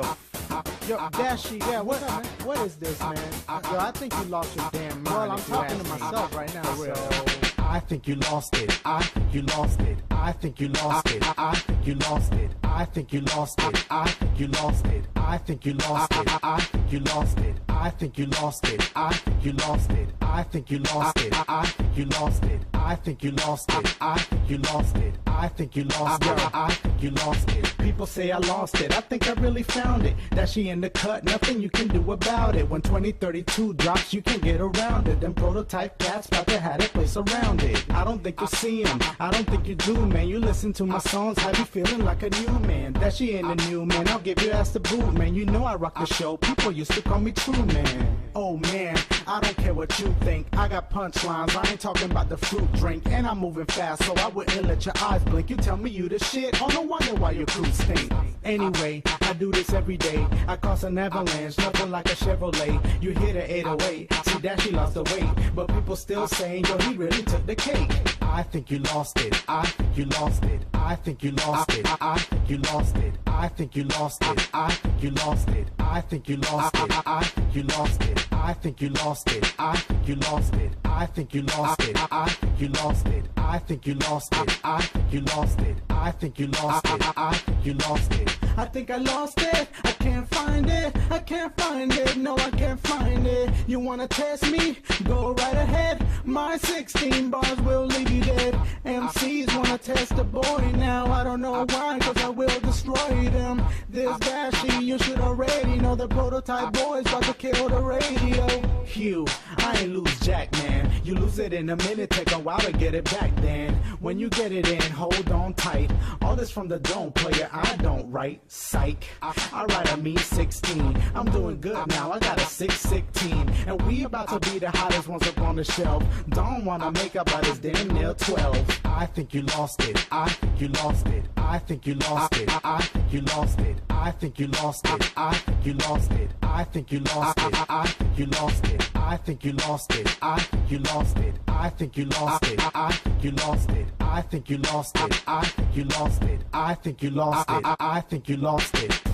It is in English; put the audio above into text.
f- Yo, Dashie, yeah, what, what is this, man? Yo, I think you lost your damn mind. Well, I'm talking to myself right now, so- I think you lost it. I think you lost it. I think you lost it. I think you lost it. I think you lost it. I think you lost it. I think you lost it. I think you lost it. I think you lost it. I think you lost it. I think you lost it. I think you lost it. I think you lost it. I think you lost it. I think you lost it. I think you lost it. People say I lost it. I think I really found it. That she in the cut, nothing you can do about it. When 2032 drops, you can get around it. Them prototype cats about to have a place around it. I don't think you see 'em. I don't think you do, man. You listen to my songs, have you feeling like a new man? That she in the new man. I'll give you ass the boot, man. You know I rock the show. People used to call me True Man. Oh man, what you think. I got punchlines. I ain't talking about the fruit drink, and I'm moving fast, so I wouldn't let your eyes blink. You tell me you the shit. Oh no wonder why your crew stink. Anyway, I do this every day. I cause an avalanche, nothing like a Chevrolet. You hear the 808, see that she lost the weight, but people still saying, yo, he really took the cake. I think you lost it. I think you lost it. I think you lost it. I think you lost it. I think you lost it. I think you lost it. I think you lost it. I think you lost it. I think you lost it. I think you lost it. I think you lost it. I think you lost it. I think you lost it. I think you lost it. I think you lost it. I think you lost it. I think I lost it. I can't find it. I can't find it. No, I can't find it. You wanna test me? Go right ahead. My 16 bars will leave you dead. MCs wanna test the boy now. I don't know why, cause I will destroy them. This Dashie, you should already know the prototype boys about to kill the radio. Hugh, I ain't lose jack, man. You lose it in a minute, take a while to get it back then. When you get it in, hold on tight. All this from the dome player, I don't write. Psych. I write a mean 16. I'm doing good now, I got a sick, sick team. And we about to be the hottest ones up on the shelf. Don't wanna make up, but it's damn near 12. I think you lost it. I think you lost it. I think you lost it. I think you lost it. I think you lost it. I think you lost it. I think you lost it. I think you lost it. I think you lost it. I think you lost it. I think you lost it. I think you lost it. I think you lost it. I think you lost it. I think you lost it. I think you lost it.